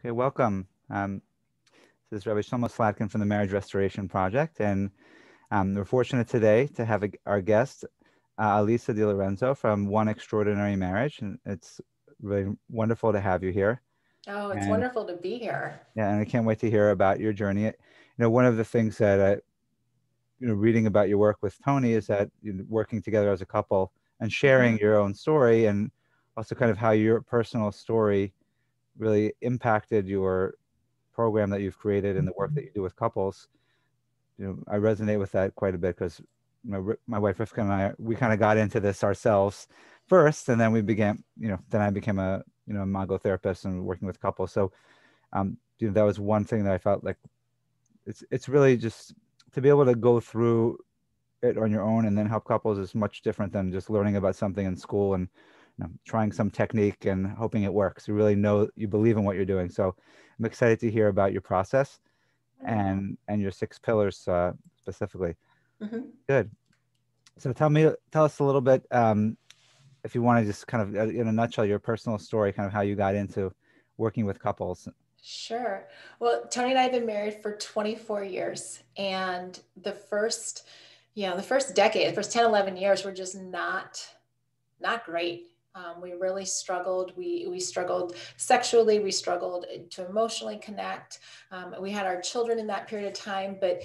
Okay, welcome. Um, this is Rabbi Shlomo Slatkin from the Marriage Restoration Project, and um, we're fortunate today to have a, our guest, uh, Alisa DiLorenzo from One Extraordinary Marriage, and it's really wonderful to have you here. Oh, it's and, wonderful to be here. Yeah, and I can't wait to hear about your journey. You know, one of the things that I, you know, reading about your work with Tony is that you know, working together as a couple and sharing mm-hmm. your own story, and also kind of how your personal story really impacted your program that you've created and the work that you do with couples. You know i resonate with that quite a bit because my, my wife Rivka and I we kind of got into this ourselves first and then we began you know then I became a you know a Imago therapist and working with couples. So um you know that was one thing that I felt like it's it's really just to be able to go through it on your own and then help couples is much different than just learning about something in school and you know, trying some technique and hoping it works. You really know you believe in what you're doing. So I'm excited to hear about your process and and your six pillars uh, specifically. Mm-hmm. Good. So tell me, tell us a little bit, um, if you want to just kind of, uh, in a nutshell, your personal story, kind of how you got into working with couples. Sure. Well, Tony and I have been married for 24 years, and the first, you know, the first decade, the first 10, 11 years were just not, not great. Um, we really struggled. We we struggled sexually. We struggled to emotionally connect. Um, we had our children in that period of time, but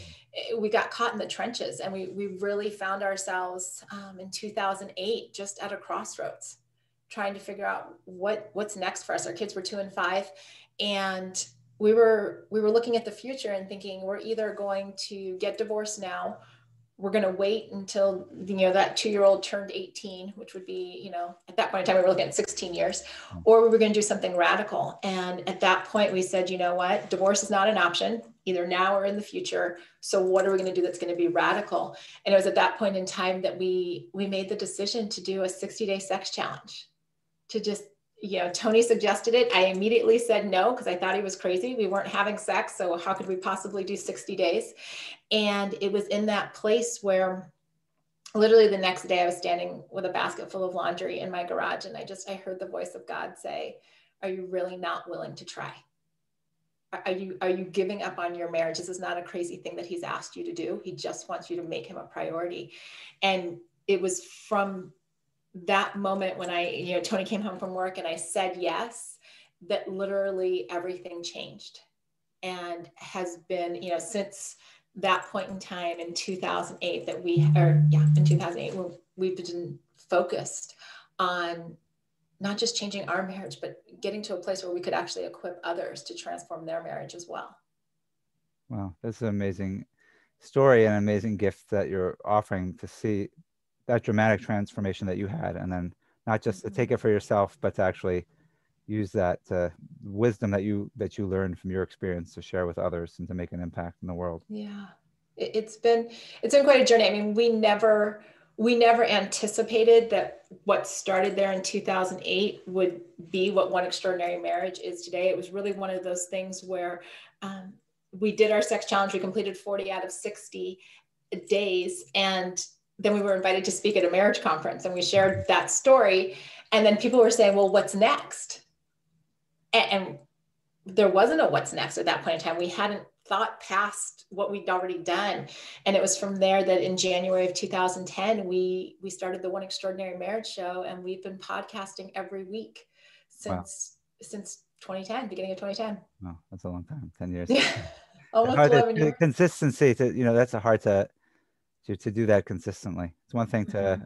we got caught in the trenches, and we we really found ourselves um, in 2008 just at a crossroads, trying to figure out what what's next for us. Our kids were two and five, and we were we were looking at the future and thinking we're either going to get divorced now we're going to wait until you know that two-year-old turned 18 which would be you know at that point in time we were looking at 16 years. Hmm. or we were going to do something radical. And at that point we said you know what? Divorce is not an option either now or in the future. So what are we going to do that's going to be radical? And it was at that point in time that we we made the decision to do a 60 day sex challenge. To just you know, Tony suggested it. I immediately said no because I thought he was crazy. We weren't having sex. So, how could we possibly do 60 days? And it was in that place where literally the next day I was standing with a basket full of laundry in my garage. And I just, I heard the voice of God say, Are you really not willing to try? Are you, are you giving up on your marriage? This is not a crazy thing that he's asked you to do. He just wants you to make him a priority. And it was from that moment when I, you know, Tony came home from work and I said yes, that literally everything changed and has been, you know, since that point in time in 2008 that we, or yeah, in 2008, we've been focused on not just changing our marriage, but getting to a place where we could actually equip others to transform their marriage as well. Wow, that's an amazing story and amazing gift that you're offering to see that dramatic transformation that you had and then not just to take it for yourself but to actually use that uh, wisdom that you that you learned from your experience to share with others and to make an impact in the world. Yeah. It's been it's been quite a journey. I mean we never we never anticipated that what started there in 2008 would be what one extraordinary marriage is today. It was really one of those things where um, we did our sex challenge. We completed 40 out of 60 days and then we were invited to speak at a marriage conference and we shared that story. And then people were saying, well, what's next? And, and there wasn't a what's next at that point in time. We hadn't thought past what we'd already done. And it was from there that in January of 2010, we we started the One Extraordinary Marriage Show and we've been podcasting every week since wow. since 2010, beginning of 2010. Oh, that's a long time, 10 years. Yeah. Almost 11 years. Consistency to, you know, that's a hard to to, to do that consistently. It's one thing to mm-hmm.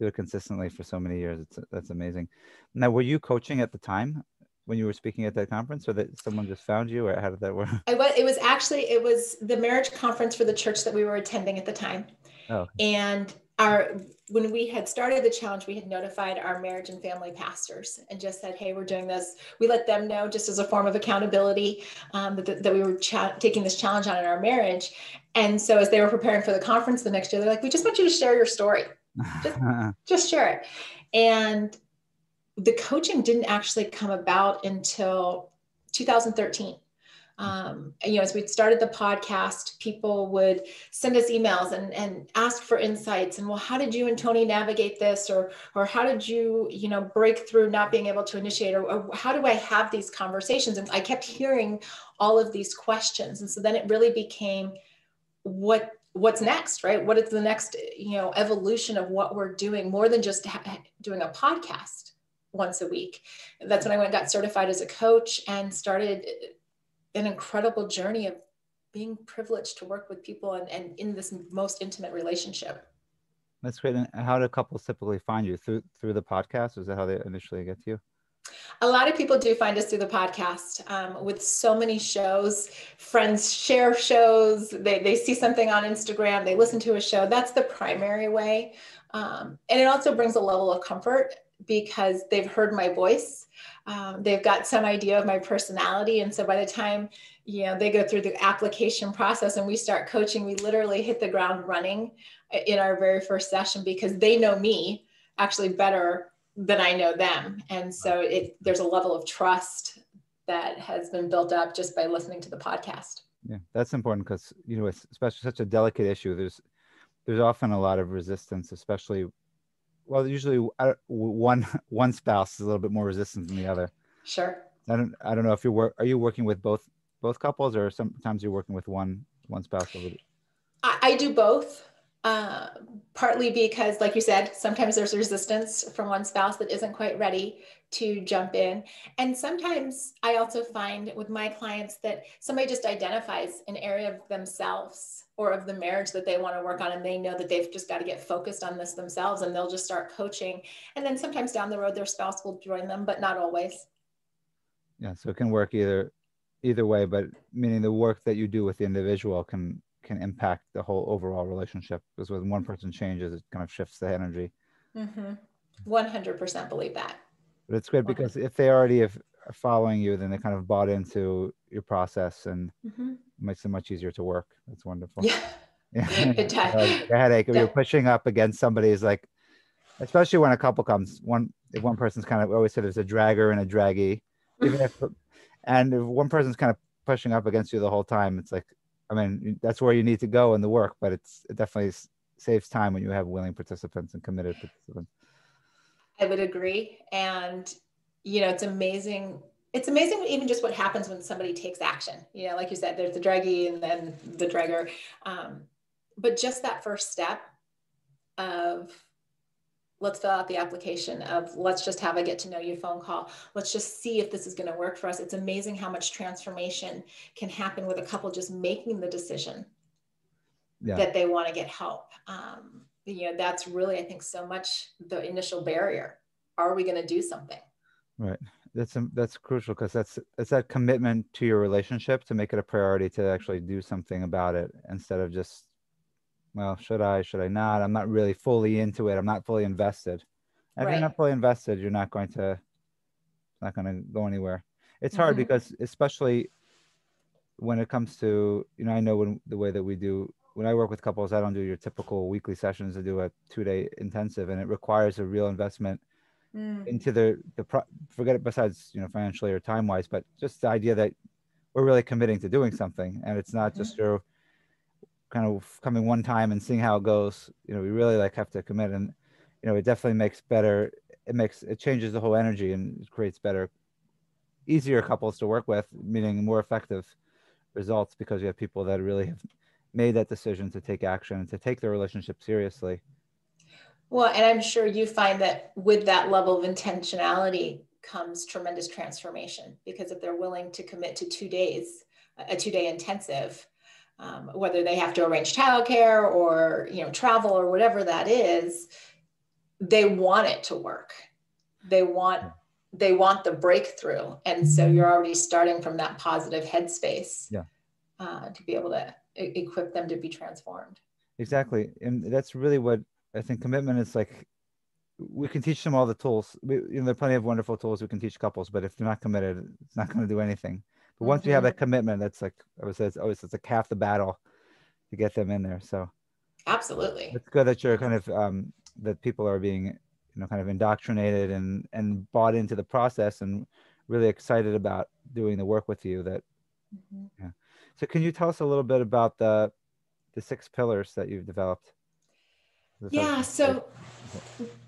do it consistently for so many years. It's that's amazing. Now, were you coaching at the time when you were speaking at that conference, or that someone just found you, or how did that work? I was. It was actually it was the marriage conference for the church that we were attending at the time, oh. and our when we had started the challenge, we had notified our marriage and family pastors and just said, "Hey, we're doing this." We let them know just as a form of accountability um, that, that we were taking this challenge on in our marriage. And so, as they were preparing for the conference the next year, they're like, "We just want you to share your story. Just, just share it." And the coaching didn't actually come about until 2013. Um, you know, as we started the podcast, people would send us emails and, and ask for insights and, well, how did you and Tony navigate this? Or, or how did you, you know, break through not being able to initiate? Or, or how do I have these conversations? And I kept hearing all of these questions. And so then it really became what what's next right what is the next you know evolution of what we're doing more than just ha- doing a podcast once a week that's when i went got certified as a coach and started an incredible journey of being privileged to work with people and, and in this most intimate relationship. That's great. And how do couples typically find you? Through through the podcast? Is that how they initially get to you? A lot of people do find us through the podcast um, with so many shows. Friends share shows, they, they see something on Instagram, they listen to a show. That's the primary way. Um, and it also brings a level of comfort because they've heard my voice. Um, they've got some idea of my personality. And so by the time you know they go through the application process and we start coaching, we literally hit the ground running in our very first session because they know me actually better than I know them. And so it, there's a level of trust that has been built up just by listening to the podcast. Yeah, that's important because you know it's especially such a delicate issue. There's there's often a lot of resistance, especially well, usually one one spouse is a little bit more resistant than the other. Sure. I don't I don't know if you're work are you working with both both couples or sometimes you're working with one one spouse. I, I do both. Uh, partly because, like you said, sometimes there's resistance from one spouse that isn't quite ready to jump in. And sometimes I also find with my clients that somebody just identifies an area of themselves or of the marriage that they want to work on, and they know that they've just got to get focused on this themselves, and they'll just start coaching. And then sometimes down the road, their spouse will join them, but not always. Yeah, so it can work either either way, but meaning the work that you do with the individual can can impact the whole overall relationship because when one person changes it kind of shifts the energy mm-hmm. 100% believe that but it's good because if they already have, are following you then they kind of bought into your process and mm-hmm. it makes it much easier to work that's wonderful yeah, yeah. it does. headache if you're pushing up against somebody is like especially when a couple comes one if one person's kind of always said there's a dragger and a draggy even if and if one person's kind of pushing up against you the whole time it's like I mean, that's where you need to go in the work, but it's it definitely saves time when you have willing participants and committed participants. I would agree, and you know, it's amazing. It's amazing even just what happens when somebody takes action. You know, like you said, there's the draggy and then the dragger, um, but just that first step of let's fill out the application of let's just have a get to know you phone call. Let's just see if this is going to work for us. It's amazing how much transformation can happen with a couple just making the decision yeah. that they want to get help. Um, you know that's really i think so much the initial barrier. Are we going to do something? Right. That's that's crucial because that's it's that commitment to your relationship to make it a priority to actually do something about it instead of just well, should I, should I not? I'm not really fully into it. I'm not fully invested. If right. you're not fully invested, you're not going to, not going to go anywhere. It's hard mm-hmm. because, especially when it comes to, you know, I know when the way that we do, when I work with couples, I don't do your typical weekly sessions. I do a two day intensive and it requires a real investment mm. into the, the, pro- forget it besides, you know, financially or time wise, but just the idea that we're really committing to doing something. And it's not mm-hmm. just your, kind of coming one time and seeing how it goes you know we really like have to commit. And you know it definitely makes better it makes it changes the whole energy and creates better easier couples to work with meaning more effective results because you have people that really have made that decision to take action and to take their relationship seriously. Well and i'm sure you find that with that level of intentionality comes tremendous transformation because if they're willing to commit to two days a two day intensive um, whether they have to arrange childcare or you know travel or whatever that is they want it to work. They want they want the breakthrough. And so you're already starting from that positive headspace yeah. uh, to be able to equip them to be transformed. Exactly. And that's really what i think commitment is like we can teach them all the tools. We, you know there are plenty of wonderful tools we can teach couples but if they're not committed it's not going to do anything but once mm-hmm. you have mm-hmm. that commitment, that's like I was it's always it's like half the battle to get them in there. So absolutely, it's good that you're kind of um, that people are being you know kind of indoctrinated and and bought into the process and really excited about doing the work with you. That Mm-hmm. Yeah. So can you tell us a little bit about the the six pillars that you've developed? Yeah. So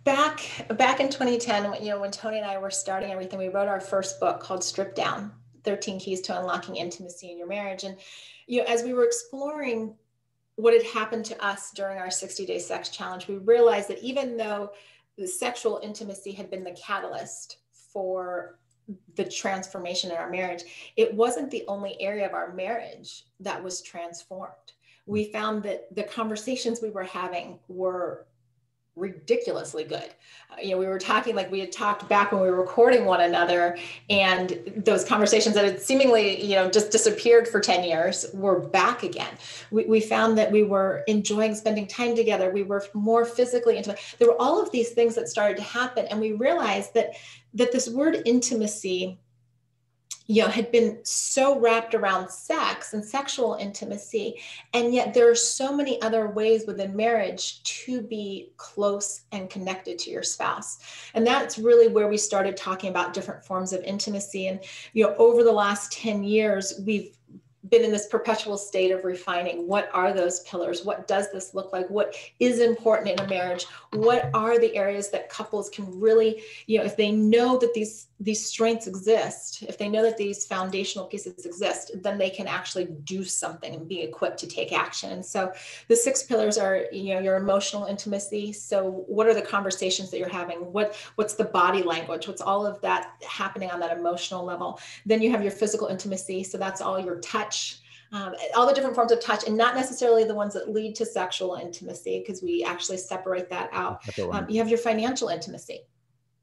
back back in 2010, when, you know, when Tony and I were starting everything, we wrote our first book called Strip Down: 13 Keys to Unlocking Intimacy in Your Marriage. And you know, as we were exploring what had happened to us during our 60 day sex challenge, we realized that even though the sexual intimacy had been the catalyst for the transformation in our marriage, it wasn't the only area of our marriage that was transformed. We found that the conversations we were having were ridiculously good. Uh, you know, we were talking like we had talked back when we were recording one another, and those conversations that had seemingly, you know, just disappeared for 10 years were back again. We, we found that we were enjoying spending time together. We were more physically intimate. There were all of these things that started to happen, and we realized that that this word intimacy you know had been so wrapped around sex and sexual intimacy and yet there are so many other ways within marriage to be close and connected to your spouse. And that's really where we started talking about different forms of intimacy. And you know over the last 10 years we've been in this perpetual state of refining. What are those pillars? What does this look like? What is important in a marriage? What are the areas that couples can really you know if they know that these these strengths exist if they know that these foundational pieces exist then they can actually do something and be equipped to take action. And so the six pillars are you know your emotional intimacy. So what are the conversations that you're having? What what's the body language? What's all of that happening on that emotional level? Then you have your physical intimacy. So that's all your touch. touch, um, all the different forms of touch, and not necessarily the ones that lead to sexual intimacy, because we actually separate that out. Um, you have your financial intimacy,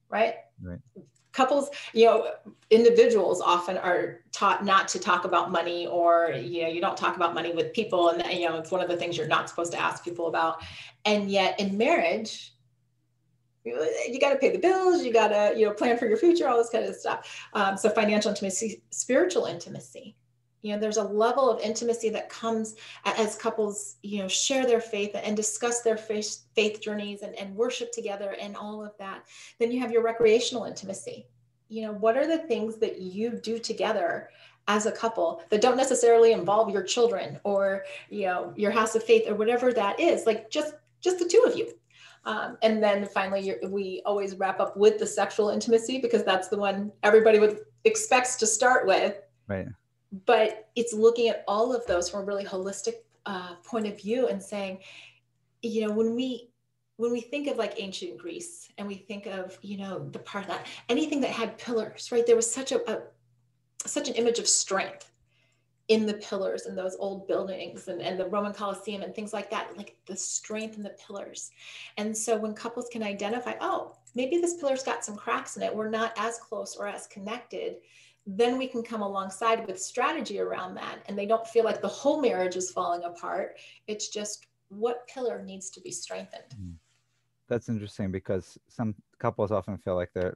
right? Right. Couples, you know, individuals often are taught not to talk about money, or you know, you don't talk about money with people, and you know, it's one of the things you're not supposed to ask people about. And yet, in marriage, you got to pay the bills you got to you know plan for your future all this kind of stuff um, so financial intimacy spiritual intimacy you know there's a level of intimacy that comes as couples you know share their faith and discuss their faith faith journeys and, and worship together and all of that then you have your recreational intimacy. You know what are the things that you do together as a couple that don't necessarily involve your children or you know your house of faith or whatever that is? Like just just the two of you. Um, and then finally we always wrap up with the sexual intimacy because that's the one everybody would expects to start with. Right but it's looking at all of those from a really holistic uh, point of view and saying you know when we when we think of like ancient greece and we think of you know the part that anything that had pillars right? There was such a, a such an image of strength in the pillars and those old buildings and, and the roman colosseum and things like that like the strength in the pillars. And so when couples can identify oh maybe this pillar's got some cracks in it we're not as close or as connected then we can come alongside with strategy around that and they don't feel like the whole marriage is falling apart. It's just what pillar needs to be strengthened. Mm. that's interesting because some couples often feel like they're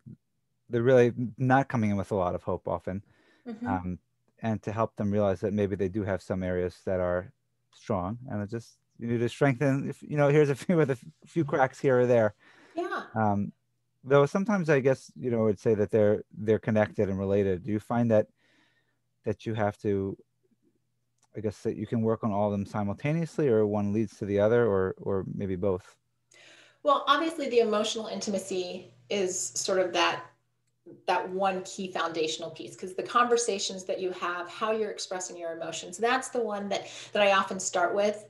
they're really not coming in with a lot of hope often. Mm-hmm. um, and to help them realize that maybe they do have some areas that are strong and it just you need to strengthen if you know here's a few with a few cracks here or there. Yeah. Um, though sometimes i guess you know I would say that they're they're connected and related. Do you find that that you have to i guess that you can work on all of them simultaneously or one leads to the other or or maybe both? Well obviously the emotional intimacy is sort of that that one key foundational piece because the conversations that you have how you're expressing your emotions that's the one that that i often start with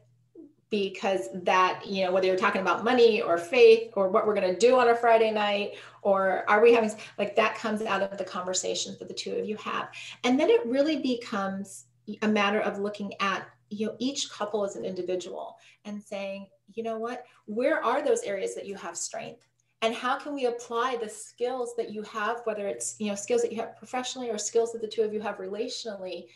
because that you know whether you're talking about money or faith or what we're going to do on a friday night or are we having like that comes out of the conversations that the two of you have. And then it really becomes a matter of looking at you know each couple as an individual and saying you know what? Where are those areas that you have strength? And how can we apply the skills that you have whether it's you know skills that you have professionally or skills that the two of you have relationally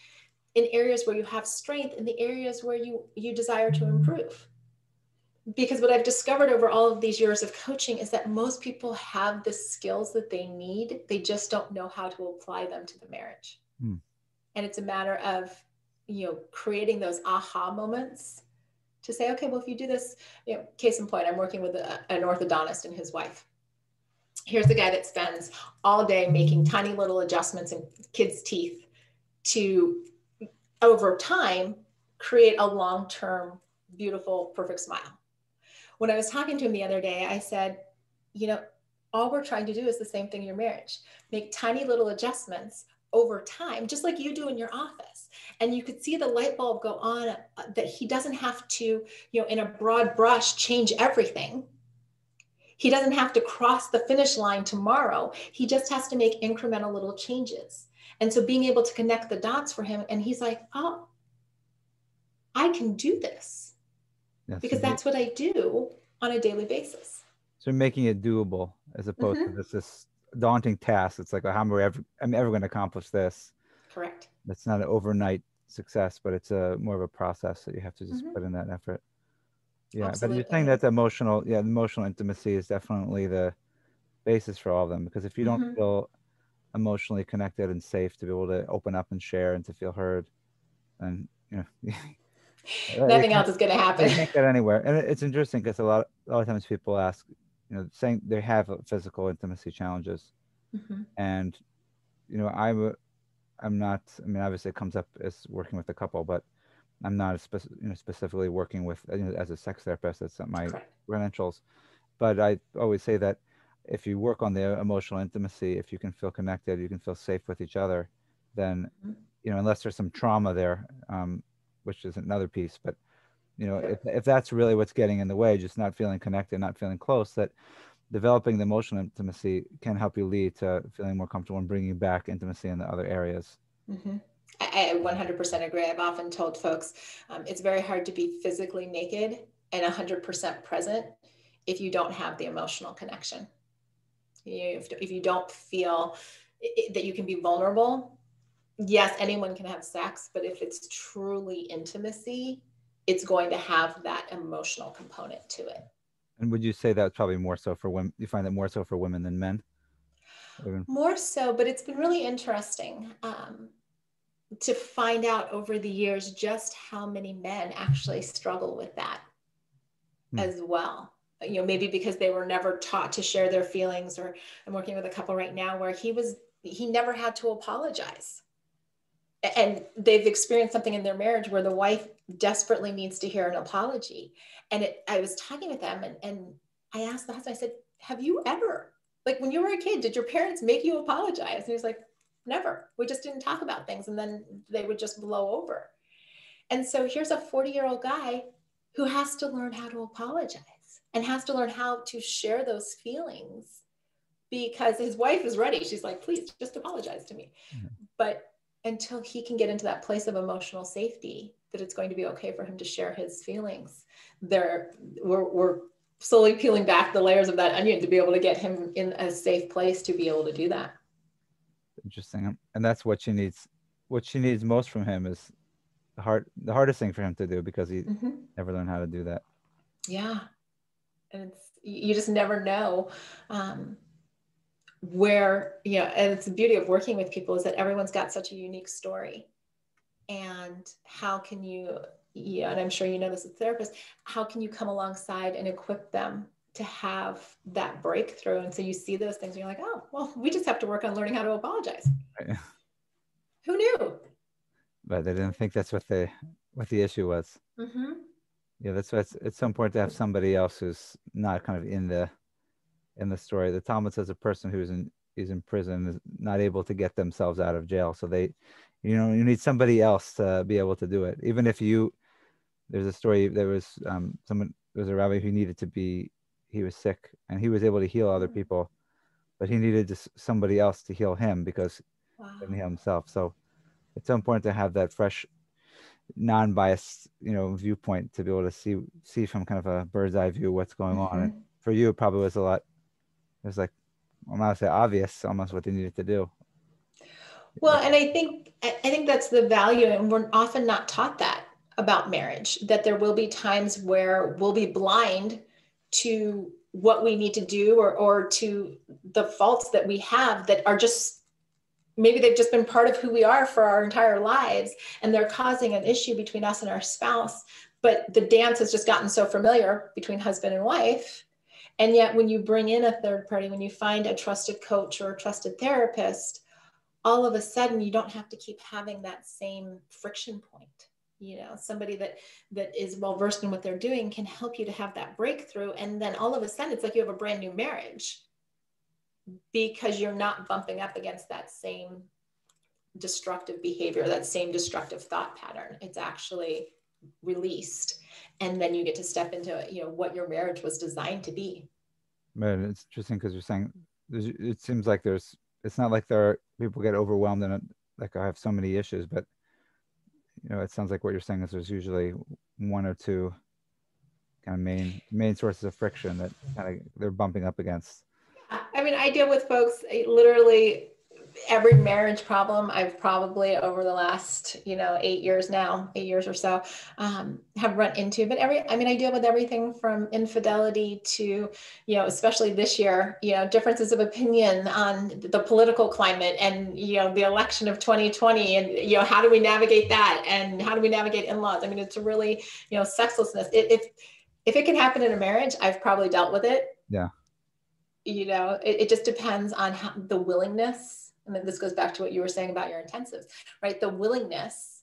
in areas where you have strength in the areas where you you desire to improve. Because what i've discovered over all of these years of coaching is that most people have the skills that they need. They just don't know how to apply them to the marriage. Hmm. and it's a matter of you know creating those aha moments to say okay well if you do this you know case in point i'm working with a, an orthodontist and his wife. Here's the guy that spends all day making tiny little adjustments in kids teeth to over time create a long-term beautiful perfect smile. When i was talking to him the other day i said you know all we're trying to do is the same thing in your marriage. Make tiny little adjustments over time just like you do in your office. And you could see the light bulb go on uh, that he doesn't have to you know in a broad brush change everything. He doesn't have to cross the finish line tomorrow. He just has to make incremental little changes and so being able to connect the dots for him and he's like oh i can do this yes, because that's what i do on a daily basis so making it doable as opposed mm-hmm. to this, this daunting task. It's like, well, how am I ever, I'm ever going to accomplish this? Correct. It's not an overnight success, but it's a more of a process that you have to just mm-hmm. put in that effort. Yeah, Absolutely. but you're saying that the emotional, yeah, emotional intimacy is definitely the basis for all of them. Because if you don't mm-hmm. feel emotionally connected and safe to be able to open up and share and to feel heard, and you know. Nothing else is going to happen. You can't get anywhere, and it's interesting because a lot, a lot of times people ask, you know saying they have physical intimacy challenges mm-hmm. and you know i'm i'm not i mean obviously it comes up as working with a couple but i'm not spec- you know specifically working with you know, as a sex therapist that's not my credentials but i always say that if you work on the emotional intimacy if you can feel connected you can feel safe with each other then mm-hmm. you know unless there's some trauma there um, which is another piece but you know if, if that's really what's getting in the way just not feeling connected not feeling close that developing the emotional intimacy can help you lead to feeling more comfortable and bringing back intimacy in the other areas mm-hmm. I, 100% agree i've often told folks um, it's very hard to be physically naked and 100% present if you don't have the emotional connection you, if, if you don't feel that you can be vulnerable yes anyone can have sex but if it's truly intimacy it's going to have that emotional component to it. And would you say that's probably more so for women? You find that more so for women than men? More so, but it's been really interesting um, to find out over the years just how many men actually struggle with that hmm. as well. You know, maybe because they were never taught to share their feelings, or I'm working with a couple right now where he was, he never had to apologize and they've experienced something in their marriage where the wife desperately needs to hear an apology. And it, I was talking with them and, and I asked the husband, I said, Have you ever, like when you were a kid, did your parents make you apologize? And he was like, Never. We just didn't talk about things and then they would just blow over. And so here's a 40 year old guy who has to learn how to apologize and has to learn how to share those feelings because his wife is ready. She's like, please just apologize to me. Mm-hmm. But until he can get into that place of emotional safety that it's going to be okay for him to share his feelings there we're, we're slowly peeling back the layers of that onion to be able to get him in a safe place to be able to do that interesting and that's what she needs what she needs most from him is the hard the hardest thing for him to do because he mm-hmm. never learned how to do that yeah and it's you just never know um, where you know and it's the beauty of working with people is that everyone's got such a unique story. And how can you yeah and i'm sure you know this as a therapist how can you come alongside and equip them to have that breakthrough? And so you see those things and you're like oh well we just have to work on learning how to apologize. Right. who knew? But they didn't think that's what the what the issue was. Mm-hmm. Yeah that's why it's, it's so important to have somebody else who's not kind of in the in the story. The Talmud says a person who's in is in prison is not able to get themselves out of jail. So they, you know, you need somebody else to be able to do it. Even if you, there's a story. There was um, someone. There was a rabbi who needed to be. He was sick and he was able to heal other mm. people, but he needed just somebody else to heal him because wow. he himself. So it's so important to have that fresh non-biased you know viewpoint to be able to see see from kind of a bird's eye view what's going mm-hmm. on and for you it probably was a lot it was like I'm not say obvious, almost what they needed to do. Well, and I think I think that's the value, and we're often not taught that about marriage. That there will be times where we'll be blind to what we need to do, or or to the faults that we have that are just maybe they've just been part of who we are for our entire lives, and they're causing an issue between us and our spouse. But the dance has just gotten so familiar between husband and wife. And yet, when you bring in a third party, when you find a trusted coach or a trusted therapist, all of a sudden you don't have to keep having that same friction point. You know somebody that that is well versed in what they're doing can help you to have that breakthrough. And then all of a sudden it's like you have a brand new marriage because you're not bumping up against that same destructive behavior that same destructive thought pattern it's actually released and then you get to step into you know what your marriage was designed to be but it's interesting because you're saying it seems like there's it's not like there are people get overwhelmed and like i have so many issues but you know, it sounds like what you're saying is there's usually one or two kind of main main sources of friction that kind of they're bumping up against. I mean, I deal with folks literally every marriage problem I've probably over the last, you know, eight years now, eight years or so, um, have run into. But every, I mean, I deal with everything from infidelity to, you know, especially this year, you know, differences of opinion on the political climate and, you know, the election of 2020 and, you know, how do we navigate that and how do we navigate in-laws? I mean, it's really, you know, sexlessness. It, if, if it can happen in a marriage, I've probably dealt with it. Yeah. You know, it, it just depends on how, the willingness and then this goes back to what you were saying about your intensives, right? The willingness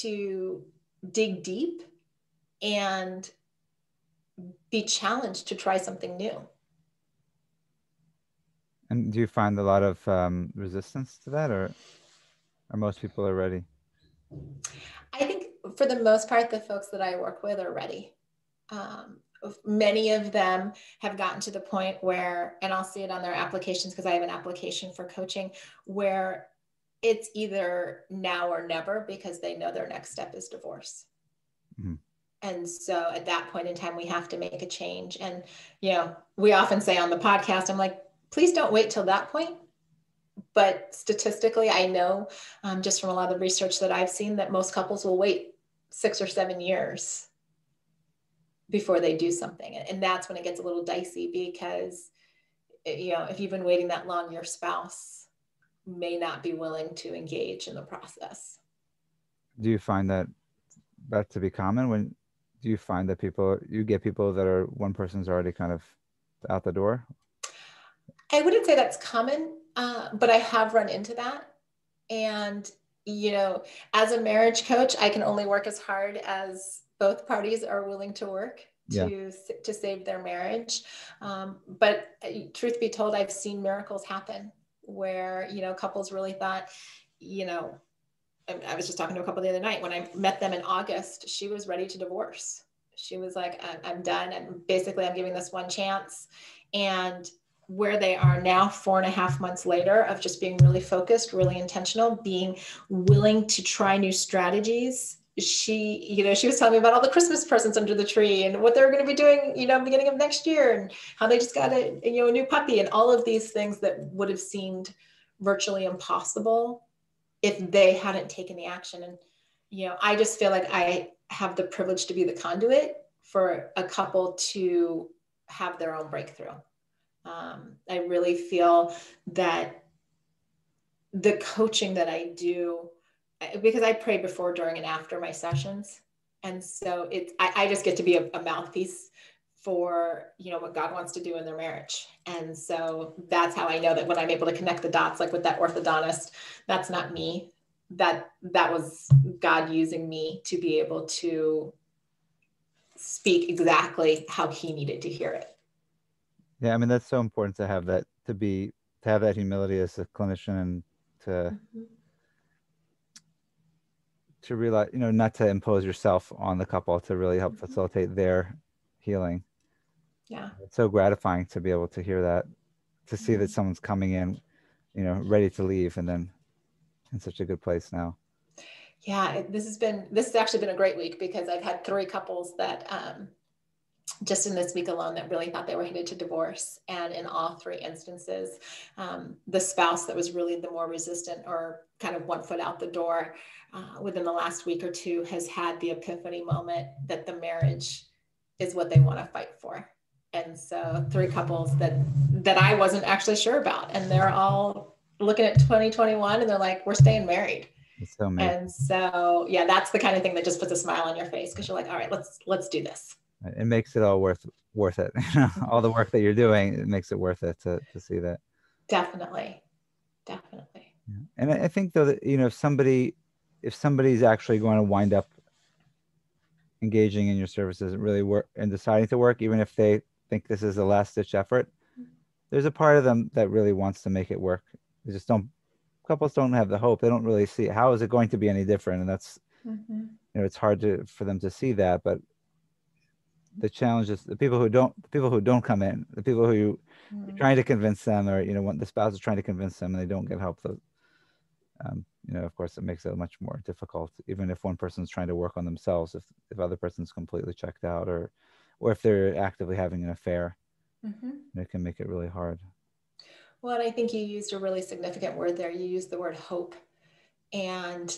to dig deep and be challenged to try something new. And do you find a lot of um, resistance to that, or are most people are ready? I think for the most part, the folks that I work with are ready. Um, many of them have gotten to the point where, and I'll see it on their applications because I have an application for coaching where it's either now or never because they know their next step is divorce. Mm-hmm. And so at that point in time, we have to make a change. And, you know, we often say on the podcast, I'm like, please don't wait till that point. But statistically, I know um, just from a lot of the research that I've seen that most couples will wait six or seven years before they do something. And that's when it gets a little dicey because, you know, if you've been waiting that long, your spouse may not be willing to engage in the process. Do you find that that to be common when do you find that people you get people that are one person's already kind of out the door? I wouldn't say that's common, uh, but I have run into that. And you know, as a marriage coach, I can only work as hard as both parties are willing to work to yeah. to save their marriage. Um, but uh, truth be told, I've seen miracles happen where you know couples really thought, you know, I was just talking to a couple the other night when I met them in August. She was ready to divorce. She was like, "I'm done. And basically, I'm giving this one chance." And where they are now, four and a half months later, of just being really focused, really intentional, being willing to try new strategies she, you know, she was telling me about all the Christmas presents under the tree and what they're going to be doing, you know, beginning of next year and how they just got a, you know, a new puppy and all of these things that would have seemed virtually impossible if they hadn't taken the action. And, you know, I just feel like I have the privilege to be the conduit for a couple to have their own breakthrough. Um, I really feel that the coaching that I do because I pray before, during, and after my sessions. And so it's I, I just get to be a, a mouthpiece for you know what God wants to do in their marriage. And so that's how I know that when I'm able to connect the dots, like with that orthodontist, that's not me. That that was God using me to be able to speak exactly how he needed to hear it. Yeah, I mean that's so important to have that to be to have that humility as a clinician and to mm-hmm to realize, you know, not to impose yourself on the couple to really help mm-hmm. facilitate their healing. Yeah. It's so gratifying to be able to hear that, to see mm-hmm. that someone's coming in, you know, ready to leave and then in such a good place now. Yeah, this has been, this has actually been a great week because I've had three couples that, um, just in this week alone that really thought they were headed to divorce. And in all three instances, um, the spouse that was really the more resistant or kind of one foot out the door uh, within the last week or two has had the epiphany moment that the marriage is what they want to fight for. And so three couples that that I wasn't actually sure about, and they're all looking at 2021 and they're like, we're staying married. So and so yeah, that's the kind of thing that just puts a smile on your face because you're like, all right, let's let's do this. It makes it all worth worth it. all the work that you're doing, it makes it worth it to to see that. Definitely, definitely. Yeah. And I think though that you know if somebody if somebody's actually going to wind up engaging in your services and really work and deciding to work, even if they think this is a last ditch effort, there's a part of them that really wants to make it work. They just don't couples don't have the hope. They don't really see how is it going to be any different. And that's mm-hmm. you know, it's hard to for them to see that. But the challenges the people who don't the people who don't come in, the people who mm-hmm. trying to convince them or you know when the spouse is trying to convince them and they don't get help, those um, you know, of course, it makes it much more difficult, even if one person's trying to work on themselves, if if other person's completely checked out, or or if they're actively having an affair, mm-hmm. it can make it really hard. Well, and I think you used a really significant word there. You used the word hope, and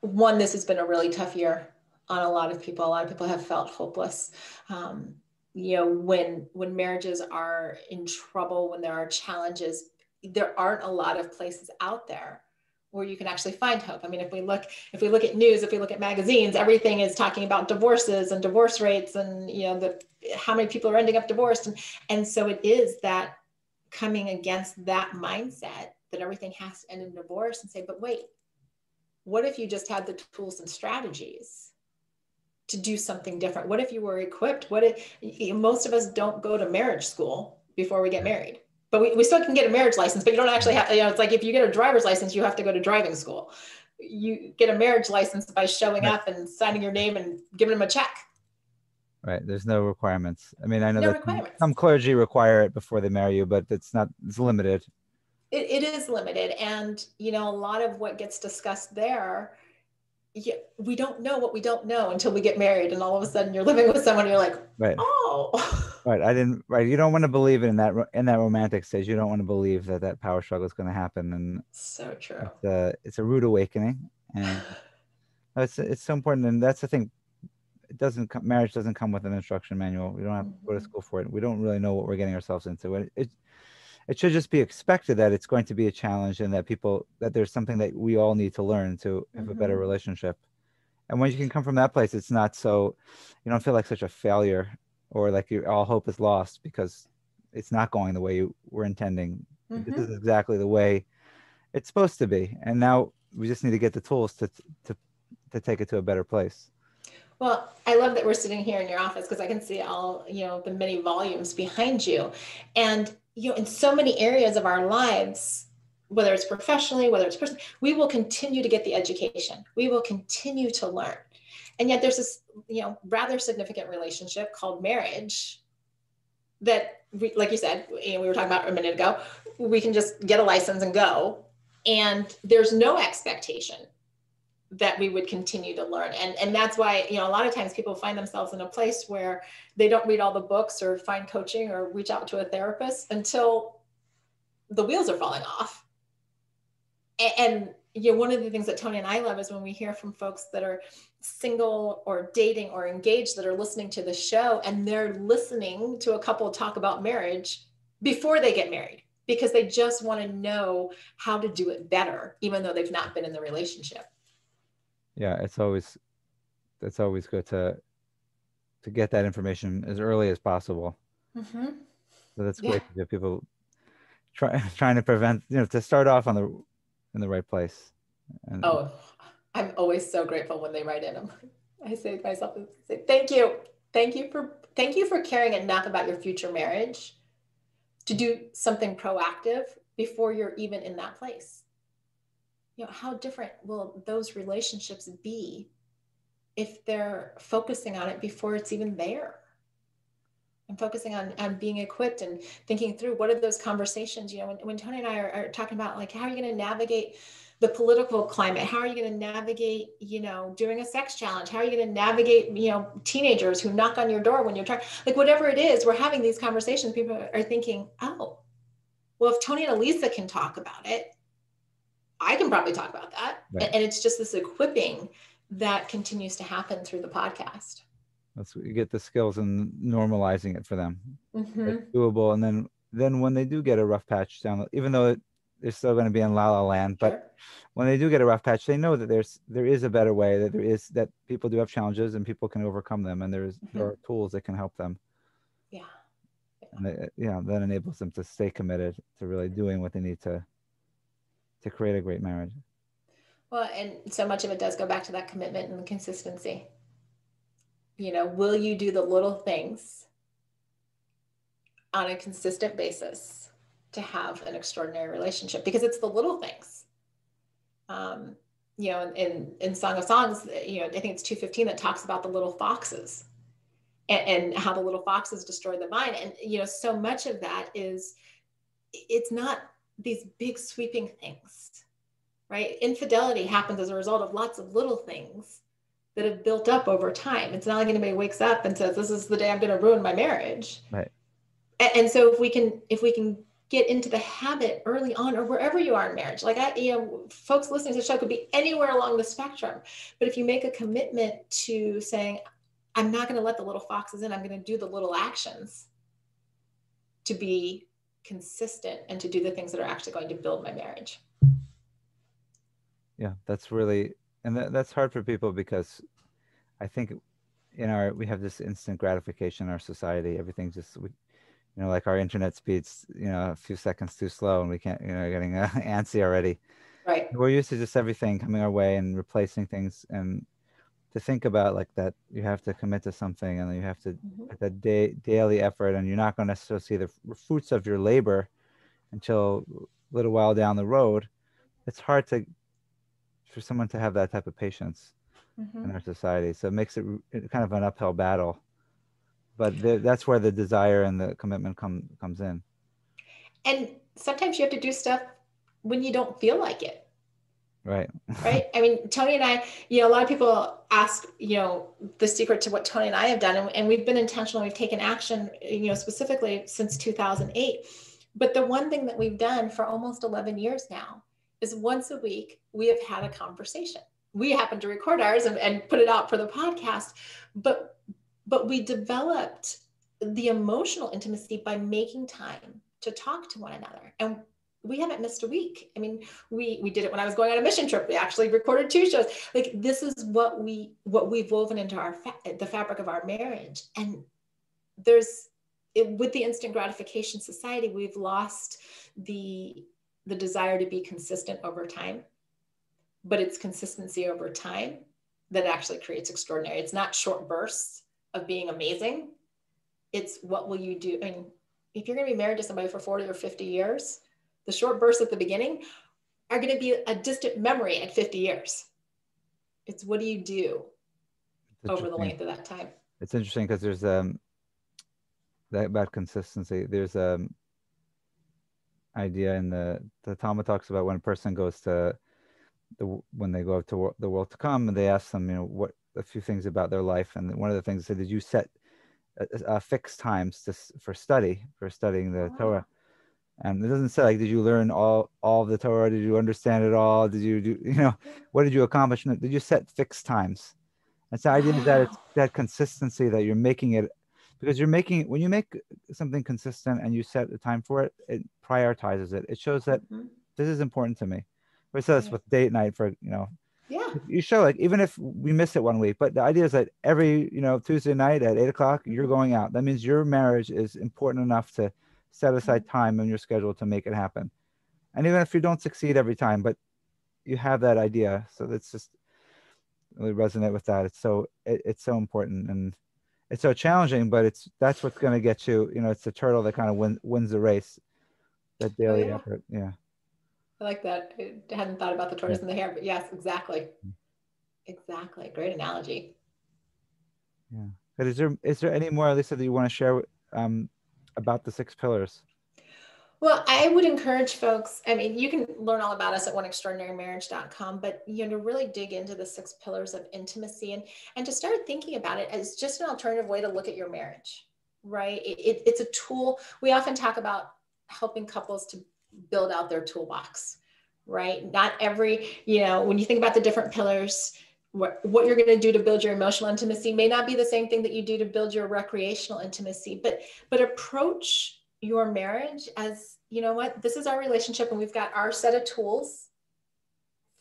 one, this has been a really tough year on a lot of people. A lot of people have felt hopeless. Um, you know, when when marriages are in trouble, when there are challenges, there aren't a lot of places out there where you can actually find hope. I mean, if we look, if we look at news, if we look at magazines, everything is talking about divorces and divorce rates and you know the how many people are ending up divorced. And, and so it is that coming against that mindset that everything has to end in divorce and say, but wait, what if you just had the tools and strategies to do something different? What if you were equipped? What if most of us don't go to marriage school before we get married? but we, we still can get a marriage license, but you don't actually have, you know, it's like if you get a driver's license, you have to go to driving school. You get a marriage license by showing right. up and signing your name and giving them a check. Right. There's no requirements. I mean, I know no that some clergy require it before they marry you, but it's not, it's limited. It, it is limited. And, you know, a lot of what gets discussed there, yeah, we don't know what we don't know until we get married. And all of a sudden you're living with someone, you're like, right. oh, Right. I didn't. Right. You don't want to believe it in that in that romantic stage. You don't want to believe that that power struggle is going to happen. And so true. It's a it's a rude awakening, and it's it's so important. And that's the thing. It doesn't come, marriage doesn't come with an instruction manual. We don't have to go to mm-hmm. school for it. We don't really know what we're getting ourselves into. It, it it should just be expected that it's going to be a challenge and that people that there's something that we all need to learn to have mm-hmm. a better mm-hmm. relationship and when you can come from that place it's not so you don't feel like such a failure or like you, all hope is lost because it's not going the way you were intending. Mm-hmm. This is exactly the way it's supposed to be. And now we just need to get the tools to to to take it to a better place. Well, I love that we're sitting here in your office because I can see all, you know, the many volumes behind you. And you know, in so many areas of our lives, whether it's professionally, whether it's personally, we will continue to get the education. We will continue to learn and yet there's this you know rather significant relationship called marriage that we, like you said know, we were talking about a minute ago we can just get a license and go and there's no expectation that we would continue to learn and and that's why you know a lot of times people find themselves in a place where they don't read all the books or find coaching or reach out to a therapist until the wheels are falling off and, and you know, one of the things that Tony and I love is when we hear from folks that are single or dating or engaged that are listening to the show and they're listening to a couple talk about marriage before they get married because they just want to know how to do it better, even though they've not been in the relationship. Yeah, it's always it's always good to to get that information as early as possible. Mm-hmm. So that's great yeah. to people try, trying to prevent, you know, to start off on the in the right place. And, oh, I'm always so grateful when they write in them. I say to myself, say, thank you. Thank you for thank you for caring enough about your future marriage to do something proactive before you're even in that place. You know, how different will those relationships be if they're focusing on it before it's even there? and focusing on, on being equipped and thinking through what are those conversations you know when, when tony and i are, are talking about like how are you going to navigate the political climate how are you going to navigate you know doing a sex challenge how are you going to navigate you know teenagers who knock on your door when you're trying like whatever it is we're having these conversations people are thinking oh well if tony and alisa can talk about it probably talk about that right. and, it's just this equipping that continues to happen through the podcast that's you get the skills and normalizing it for them mm-hmm. it's doable and then then when they do get a rough patch down even though it, they're still going to be in la la land but sure. when they do get a rough patch they know that there's there is a better way that there is that people do have challenges and people can overcome them and there's mm-hmm. there are tools that can help them yeah and they, yeah that enables them to stay committed to really doing what they need to to create a great marriage. Well, and so much of it does go back to that commitment and consistency. You know, will you do the little things on a consistent basis to have an extraordinary relationship? Because it's the little things. Um, you know, in, in Song of Songs, you know, I think it's 215 that talks about the little foxes and, and how the little foxes destroy the vine. And, you know, so much of that is, it's not these big sweeping things, right? Infidelity happens as a result of lots of little things that have built up over time. It's not like anybody wakes up and says, "This is the day I'm going to ruin my marriage." Right. And, and so if we can, if we can get into the habit early on, or wherever you are in marriage, like I, you know, folks listening to the show could be anywhere along the spectrum, but if you make a commitment to saying, "I'm not going to let the little foxes in. I'm going to do the little actions," to be consistent and to do the things that are actually going to build my marriage. Yeah, that's really, and that, that's hard for people because I think in our, we have this instant gratification in our society. Everything just, we, you know, like our internet speeds, you know, a few seconds too slow and we can't, you know, getting uh, antsy already. Right. We're used to just everything coming our way and replacing things. And to think about like that you have to commit to something and you have to mm-hmm. that day, daily effort and you're not going to necessarily see the fruits of your labor until a little while down the road. It's hard to for someone to have that type of patience mm-hmm. in our society. So it makes it kind of an uphill battle. But the, that's where the desire and the commitment come comes in. And sometimes you have to do stuff when you don't feel like it Right. right. I mean, Tony and I, you know, a lot of people ask, you know, the secret to what Tony and I have done, and, and we've been intentional. We've taken action, you know, specifically since 2008. But the one thing that we've done for almost 11 years now is once a week, we have had a conversation. We happen to record ours and, and put it out for the podcast, but but we developed the emotional intimacy by making time to talk to one another. And we haven't missed a week. I mean, we we did it when I was going on a mission trip. We actually recorded two shows. Like this is what we what we've woven into our fa- the fabric of our marriage. And there's it, with the instant gratification society, we've lost the the desire to be consistent over time. But it's consistency over time that actually creates extraordinary. It's not short bursts of being amazing. It's what will you do? I mean, if you're going to be married to somebody for 40 or 50 years, the short bursts at the beginning are going to be a distant memory at 50 years. It's what do you do over the length of that time? It's interesting because there's um that about consistency. There's um idea in the the Talmud talks about when a person goes to the when they go up to the world to come and they ask them you know what a few things about their life and one of the things they said did you set uh, fixed times to, for study for studying the oh, Torah and it doesn't say like, did you learn all all of the Torah? Did you understand it all? Did you do you know what did you accomplish? Did you set fixed times? That's the idea is that it's that consistency that you're making it because you're making when you make something consistent and you set a time for it, it prioritizes it. It shows that mm-hmm. this is important to me. We said this with date night for you know. Yeah. You show like even if we miss it one week, but the idea is that every you know Tuesday night at eight o'clock you're going out. That means your marriage is important enough to set aside time in your schedule to make it happen. And even if you don't succeed every time, but you have that idea, so that's just really resonate with that. It's so it, it's so important and it's so challenging, but it's that's what's going to get you. You know, it's the turtle that kind of win, wins the race. That daily oh, yeah. effort, yeah. I like that. I hadn't thought about the tortoise yeah. and the hare, but yes, exactly, exactly. Great analogy. Yeah. But is there is there any more, Lisa, that you want to share um, about the six pillars? Well, I would encourage folks. I mean, you can learn all about us at oneextraordinarymarriage.com, but you know, to really dig into the six pillars of intimacy and and to start thinking about it as just an alternative way to look at your marriage, right? It, it, it's a tool. We often talk about helping couples to build out their toolbox, right? Not every, you know, when you think about the different pillars, what, what you're going to do to build your emotional intimacy may not be the same thing that you do to build your recreational intimacy but but approach your marriage as you know what this is our relationship and we've got our set of tools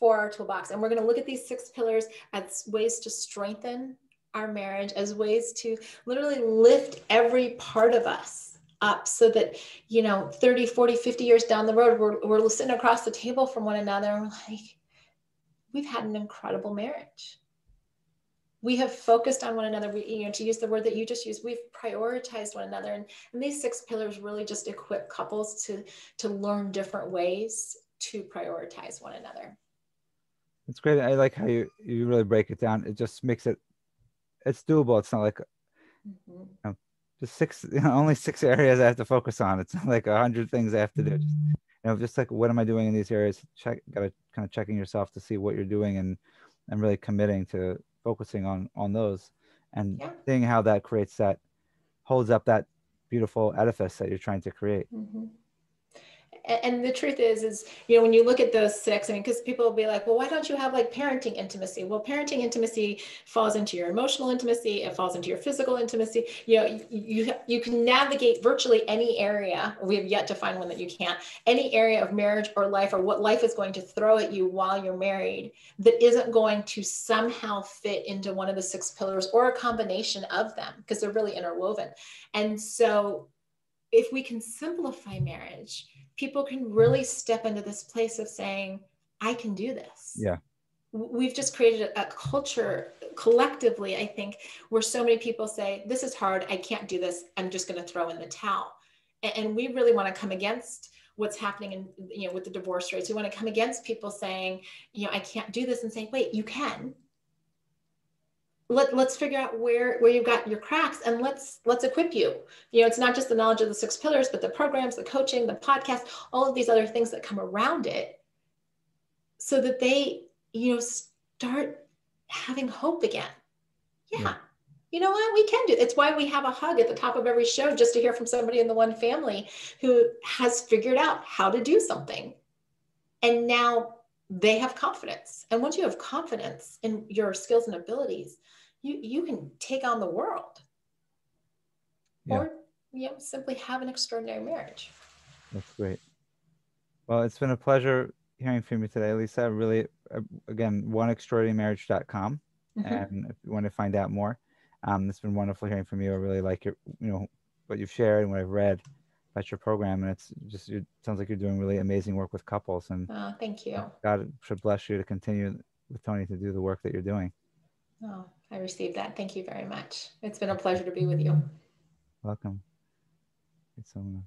for our toolbox. And we're going to look at these six pillars as ways to strengthen our marriage as ways to literally lift every part of us up so that you know 30 40 50 years down the road we're, we're sitting across the table from one another and we're like we've had an incredible marriage. We have focused on one another. We you know to use the word that you just used we've prioritized one another. And, and these six pillars really just equip couples to to learn different ways to prioritize one another. It's great. I like how you you really break it down. It just makes it it's doable. It's not like mm-hmm. you know, just six you know, only six areas i have to focus on. It's not like a hundred things i have to do. Just, know just like what am i doing in these areas? Check gotta kind of checking yourself to see what you're doing and and really committing to focusing on on those and yeah. seeing how that creates that holds up that beautiful edifice that you're trying to create. Mm-hmm and the truth is is you know when you look at those six i mean because people will be like well why don't you have like parenting intimacy? Well parenting intimacy falls into your emotional intimacy it falls into your physical intimacy. You know you you, you can navigate virtually any area. We have yet to find one that you can't. Any area of marriage or life or what life is going to throw at you while you're married that isn't going to somehow fit into one of the six pillars or a combination of them because they're really interwoven. And so if we can simplify marriage people can really mm-hmm. step into this place of saying, I can do this. Yeah. We've just created a, culture collectively, I think, where so many people say, This is hard. I can't do this. I'm just going to throw in the towel. And, we really want to come against what's happening in you know with the divorce rates we want to come against people saying you know i can't do this and saying wait you can let, let's figure out where where you've got your cracks and let's let's equip you. You know it's not just the knowledge of the six pillars but the programs the coaching the podcast all of these other things that come around it so that they you know start having hope again. Yeah, yeah. you know what? We can do it's why we have a hug at the top of every show just to hear from somebody in the one family who has figured out how to do something. And now they have confidence. And once you have confidence in your skills and abilities you you can take on the world. Yeah. or you know simply have an extraordinary marriage. That's great. Well it's been a pleasure hearing from you today lisa. Really uh, again oneextraordinarymarriage.com mm-hmm. and if you want to find out more um, it's been wonderful hearing from you. I really like your you know what you've shared and what i've read about your program. And it's just it sounds like you're doing really amazing work with couples. And oh, thank you. God should bless you to continue with tony to do the work that you're doing. Oh I received that. Thank you very much. It's been a pleasure to be with you. Welcome. It's so much.